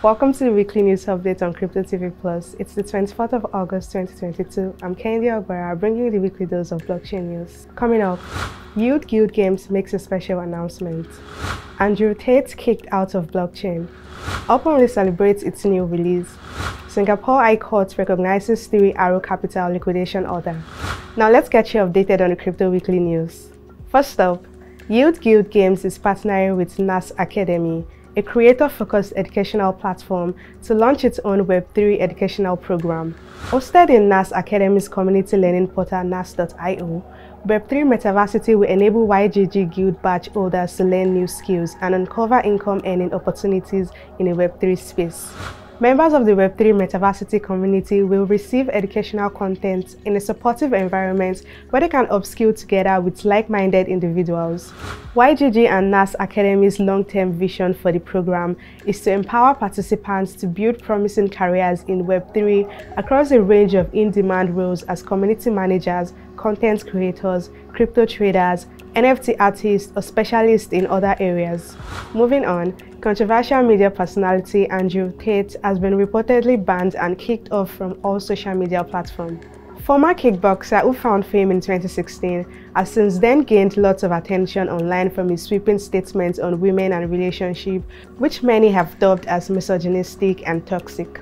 Welcome to the weekly news update on Crypto TV Plus. It's the 24th of August 2022. I'm Kehinde Ogbara, bringing you the weekly dose of blockchain news. Coming up, Yield Guild Games makes a special announcement. Andrew Tate kicked out of blockchain. UpOnly celebrates its new release. Singapore High Court recognizes Three Arrow Capital liquidation order. Now let's get you updated on the Crypto Weekly news. First up, Yield Guild Games is partnering with NAS Academy, a creator-focused educational platform to launch its own Web3 educational program. Hosted in NAS Academy's community learning portal nas.io, Web3 Metaversity will enable YGG Guild badge holders to learn new skills and uncover income earning opportunities in a Web3 space. Members of the Web3 Metaversity community will receive educational content in a supportive environment where they can upskill together with like-minded individuals. YGG and NAS Academy's long-term vision for the program is to empower participants to build promising careers in Web3 across a range of in-demand roles as community managers, content creators, crypto traders, NFT artists, or specialists in other areas. Moving on, controversial media personality Andrew Tate has been reportedly banned and kicked off from all social media platforms. Former kickboxer who found fame in 2016 has since then gained lots of attention online from his sweeping statements on women and relationships, which many have dubbed as misogynistic and toxic.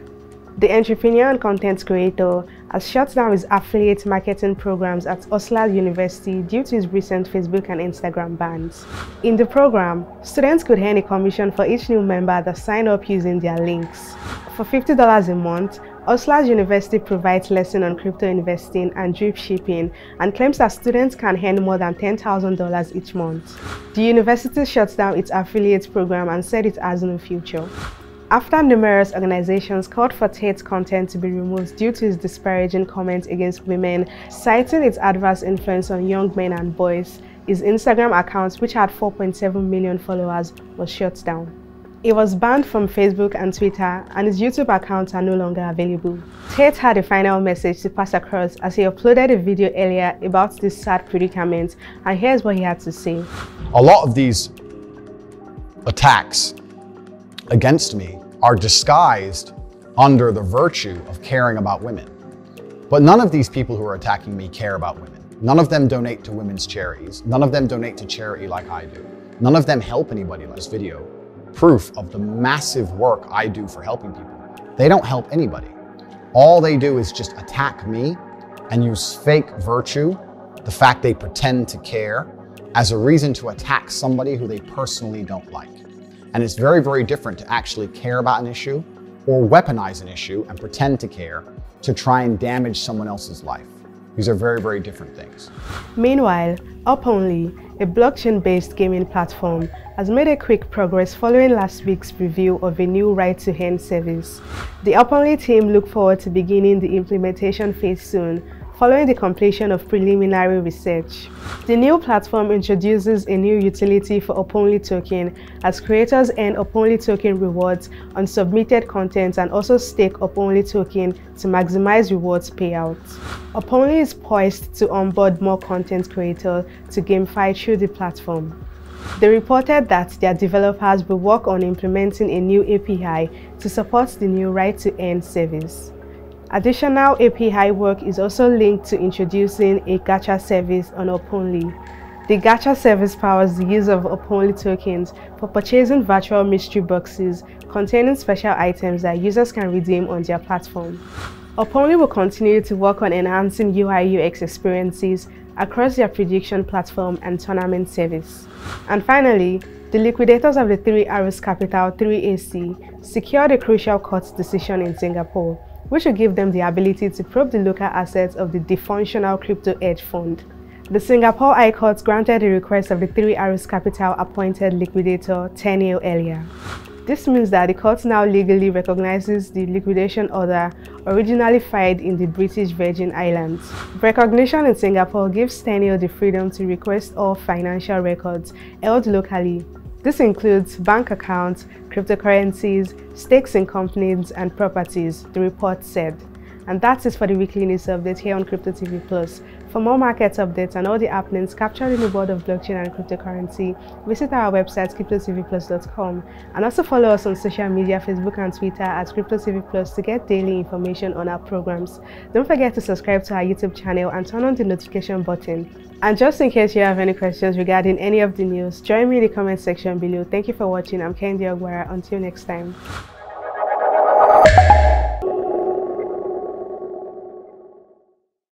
The entrepreneur and content creator has shut down his affiliate marketing programs at Hustlers University due to his recent Facebook and Instagram bans. In the program, students could earn a commission for each new member that sign up using their links. For $50 a month, Hustlers University provides lessons on crypto investing and drop shipping and claims that students can earn more than $10,000 each month. The university shut down its affiliate program and said it has no future. After numerous organizations called for Tate's content to be removed due to his disparaging comments against women, citing its adverse influence on young men and boys, his Instagram account, which had 4.7 million followers, was shut down. He was banned from Facebook and Twitter, and his YouTube accounts are no longer available. Tate had a final message to pass across as he uploaded a video earlier about this sad predicament, and here's what he had to say. A lot of these attacks against me are disguised under the virtue of caring about women. But none of these people who are attacking me care about women. None of them donate to women's charities. None of them donate to charity like I do. None of them help anybody like this video. Proof of the massive work I do for helping people. They don't help anybody. All they do is just attack me and use fake virtue, the fact they pretend to care, as a reason to attack somebody who they personally don't like. And it's very, very different to actually care about an issue or weaponize an issue and pretend to care to try and damage someone else's life. These are very, very different things. Meanwhile, Uponly, a blockchain-based gaming platform, has made a quick progress following last week's review of a new write-to-earn service. The Uponly team look forward to beginning the implementation phase soon, following the completion of preliminary research. The new platform introduces a new utility for Uponly token as creators earn Uponly token rewards on submitted content and also stake Uponly token to maximize rewards payouts. Uponly is poised to onboard more content creators to gamify through the platform. They reported that their developers will work on implementing a new API to support the new write to earn service. Additional API work is also linked to introducing a gacha service on Uponly. The gacha service powers the use of Uponly tokens for purchasing virtual mystery boxes containing special items that users can redeem on their platform. Uponly will continue to work on enhancing UI UX experiences across their prediction platform and tournament service. And finally, the liquidators of the Three Arrows Capital 3AC secured a crucial court decision in Singapore which will give them the ability to probe the local assets of the defunctional crypto hedge fund. The Singapore High Court granted the request of the Three Arrows Capital appointed liquidator 10 years earlier. This means that the court now legally recognizes the liquidation order originally filed in the British Virgin Islands. Recognition in Singapore gives Teneo the freedom to request all financial records held locally this includes bank accounts, cryptocurrencies, stakes in companies, and properties, the report said. And that's it for the weekly news update here on Crypto TV Plus. For more market updates and all the happenings captured in the world of blockchain and cryptocurrency, visit our website cryptotvplus.com and also follow us on social media, Facebook and Twitter at CryptoTV Plus to get daily information on our programs. Don't forget to subscribe to our YouTube channel and turn on the notification button. And just in case you have any questions regarding any of the news, join me in the comment section below. Thank you for watching. I'm Kehinde Ogbara. Until next time.